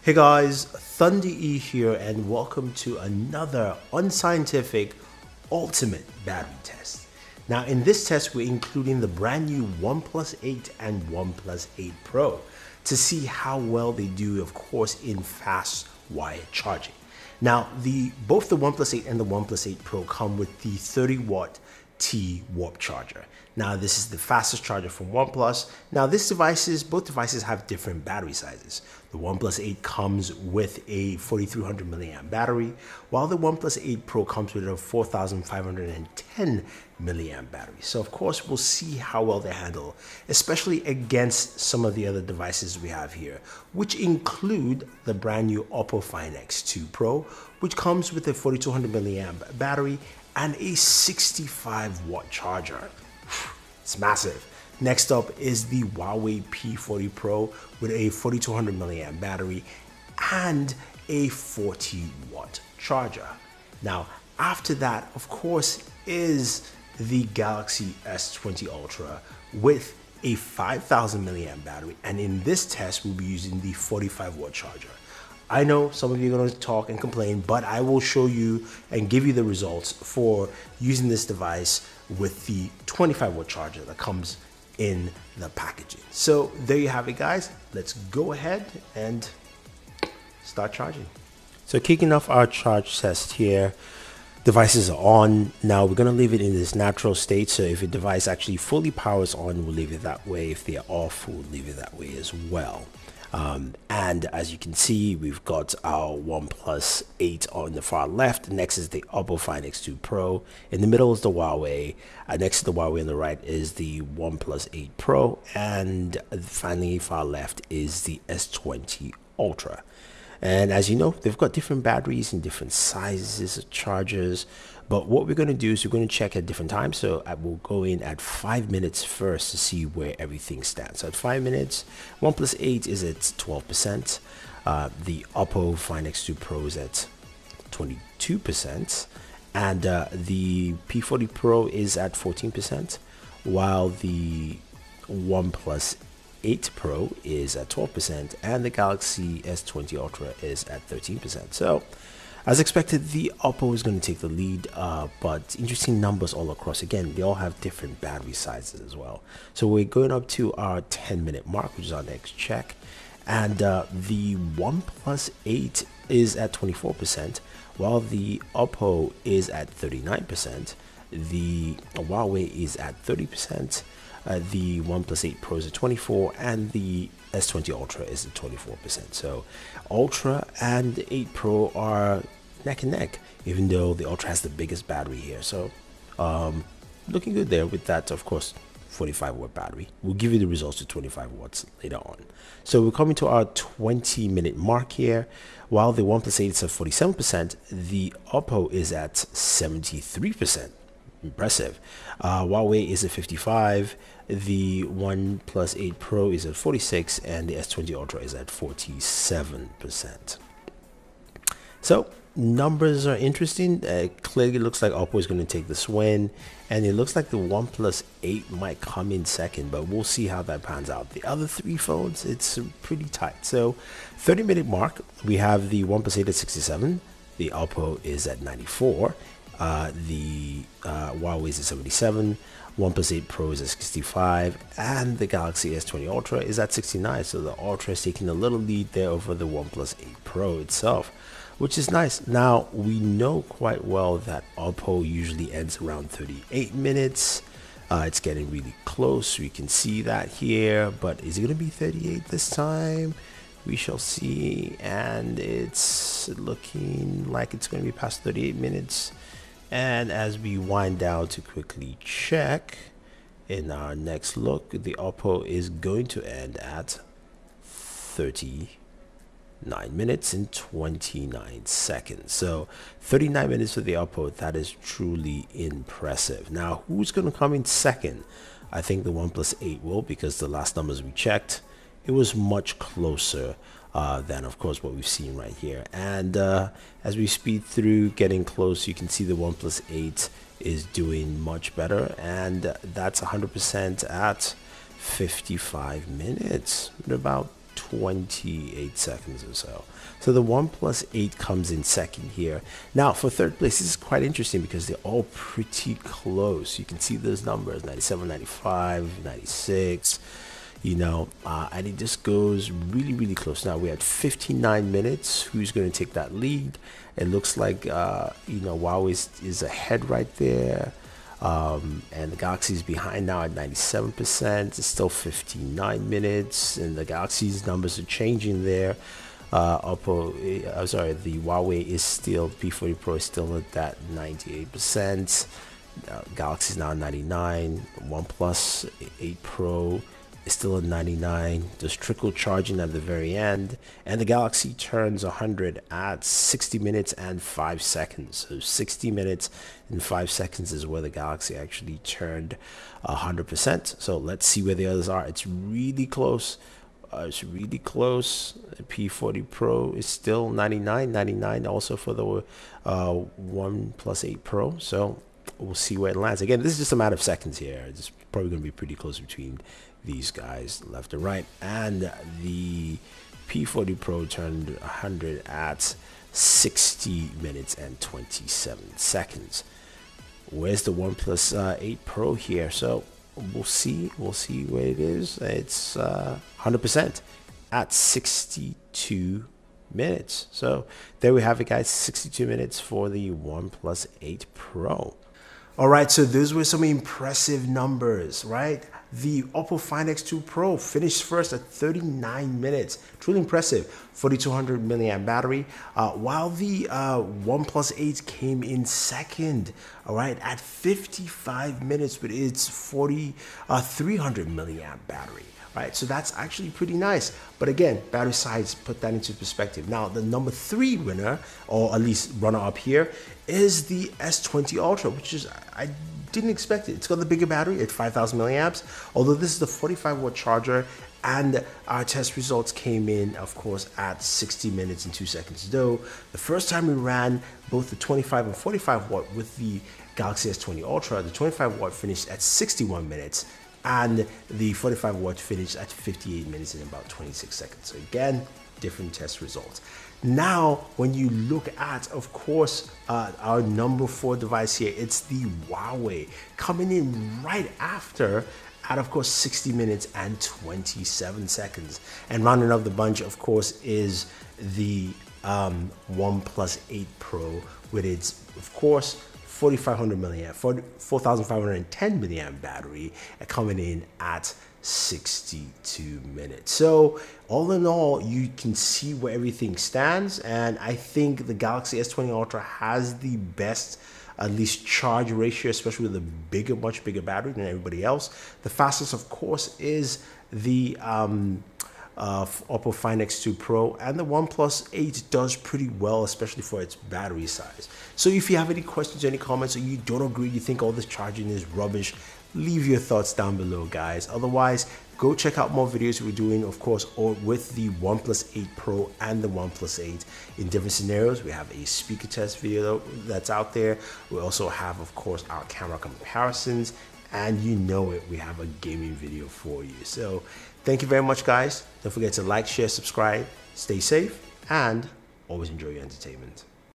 Hey guys, Thunder E here, and welcome to another unscientific ultimate battery test. Now, in this test, we're including the brand new OnePlus 8 and OnePlus 8 Pro to see how well they do, of course, in fast wired charging. Now, the both the OnePlus 8 and the OnePlus 8 Pro come with the 30 watt T warp charger. Now this is the fastest charger from OnePlus. Now this devices, both devices have different battery sizes. The OnePlus 8 comes with a 4300 milliamp battery, while the OnePlus 8 Pro comes with a 4510 milliamp battery. So of course we'll see how well they handle, especially against some of the other devices we have here, which include the brand new Oppo Find X2 Pro, which comes with a 4200 milliamp battery and a 65 watt charger. It's massive. Next up is the Huawei P40 Pro with a 4200 milliamp battery and a 40 watt charger. Now, after that, of course, is the Galaxy S20 Ultra with a 5000 milliamp battery. And in this test, we'll be using the 45 watt charger. I know some of you are going to talk and complain, but I will show you and give you the results for using this device with the 25 watt charger that comes in the packaging. So there you have it guys. Let's go ahead and start charging. So kicking off our charge test here, devices are on. Now we're going to leave it in this natural state. So if a device actually fully powers on, we'll leave it that way. If they're off, we'll leave it that way as well. Um, and as you can see, we've got our OnePlus 8 on the far left. Next is the Oppo Find X2 Pro. In the middle is the Huawei. Uh, next to the Huawei on the right is the OnePlus 8 Pro. And finally, far left is the S20 Ultra. And as you know, they've got different batteries and different sizes of chargers. But what we're going to do is we're going to check at different times. So I will go in at five minutes first to see where everything stands. So at five minutes, OnePlus 8 is at 12%. Uh, the Oppo Find X2 Pro is at 22%. And uh, the P40 Pro is at 14%, while the OnePlus 8 Pro is at 12%, and the Galaxy S20 Ultra is at 13%. So as expected, the Oppo is going to take the lead, uh, but interesting numbers all across. Again, they all have different battery sizes as well. So we're going up to our 10 minute mark, which is our next check. And uh, the OnePlus 8 is at 24%, while the Oppo is at 39%. The Huawei is at 30%. Uh, the OnePlus 8 Pro is at 24 and the S20 Ultra is at 24%. So Ultra and the 8 Pro are neck and neck, even though the Ultra has the biggest battery here. So, um, looking good there with that, of course, 45 watt battery. We'll give you the results to 25 watts later on. So we're coming to our 20 minute mark here. While the OnePlus 8 is at 47%, the Oppo is at 73%. Impressive. Uh, Huawei is at 55. The OnePlus 8 Pro is at 46, and the S20 Ultra is at 47%. So numbers are interesting. Uh, clearly looks like Oppo is going to take this win, and it looks like the OnePlus 8 might come in second, but we'll see how that pans out. The other three phones, it's pretty tight. So 30 minute mark, we have the OnePlus 8 at 67, the Oppo is at 94, uh, the uh, Huawei is at 77, OnePlus 8 Pro is at 65, and the Galaxy S20 Ultra is at 69. So the Ultra is taking a little lead there over the OnePlus 8 Pro itself which is nice. Now, we know quite well that Oppo usually ends around 38 minutes. Uh, it's getting really close. We can see that here, but is it going to be 38 this time? We shall see. And it's looking like it's going to be past 38 minutes. And as we wind down to quickly check in our next look, the Oppo is going to end at 39 minutes and 29 seconds. So 39 minutes for the Oppo, that is truly impressive. Now, who's going to come in second? I think the OnePlus 8 will because the last numbers we checked, it was much closer uh, than, of course, what we've seen right here. And uh, as we speed through, getting close, you can see the OnePlus 8 is doing much better. And that's 100% at 55 minutes, about 28 seconds or so. So the OnePlus 8 comes in second here. Now for third place, this is quite interesting because they're all pretty close. You can see those numbers 97, 95, 96 you know, uh, and it just goes really, really close. Now we had 59 minutes. Who's going to take that lead? It looks like, uh, you know, Huawei is, is ahead right there. Um, and the Galaxy is behind now at 97%. It's still 59 minutes, and the Galaxy's numbers are changing there. Uh, Oppo, uh, I'm sorry, the Huawei is still P40 Pro is still at that 98%. Uh, Galaxy is now 99. OnePlus 8 Pro is still at 99. There's trickle charging at the very end. And the Galaxy turns 100 at 60 minutes and 5 seconds. So 60 minutes and 5 seconds is where the Galaxy actually turned 100%. So let's see where the others are. It's really close. Uh, it's really close. The P40 Pro is still 99, 99 also for the uh, OnePlus 8 Pro. So we'll see where it lands. Again, this is just a matter of seconds here. It's probably going to be pretty close between these guys left and right. And the P40 Pro turned 100 at 60 minutes and 27 seconds. Where's the OnePlus uh, 8 Pro here? So we'll see. We'll see where it is. It's uh, 100% at 62 minutes. So there we have it, guys. 62 minutes for the OnePlus 8 Pro. All right, so those were some impressive numbers, right? The Oppo Find X2 Pro finished first at 39 minutes. Truly impressive. 4200 milliamp battery. Uh, while the uh, OnePlus 8 came in second, all right, at 55 minutes with its 40, uh, 300 milliamp battery right? So that's actually pretty nice. But again, battery size, put that into perspective. Now, the number three winner, or at least runner up here, is the S20 Ultra, which is, I didn't expect it. It's got the bigger battery at 5,000 milliamps, although this is the 45 watt charger and our test results came in of course at 60 minutes and 2 seconds though the first time we ran both the 25 and 45 watt with the Galaxy S20 Ultra the 25 watt finished at 61 minutes and the 45 watt finished at 58 minutes and about 26 seconds. So again, different test results. Now, when you look at, of course, uh, our number four device here, it's the Huawei coming in right after at, of course, 60 minutes and 27 seconds. And rounding up the bunch, of course, is the um, OnePlus 8 Pro with its, of course, 4500 milliamp, 4510 milliamp battery coming in at 62 minutes. So all in all, you can see where everything stands. And I think the Galaxy S20 Ultra has the best at least charge ratio, especially with a bigger, much bigger battery than everybody else. The fastest, of course, is the um, uh, Oppo Find X2 Pro and the OnePlus 8 does pretty well, especially for its battery size. So if you have any questions, any comments, or you don't agree, you think all this charging is rubbish, leave your thoughts down below, guys. Otherwise, go check out more videos we're doing, of course, or with the OnePlus 8 Pro and the OnePlus 8 in different scenarios. We have a speaker test video that's out there. We also have, of course, our camera comparisons and you know it, we have a gaming video for you. So thank you very much, guys. Don't forget to like, share, subscribe, stay safe, and always enjoy your entertainment.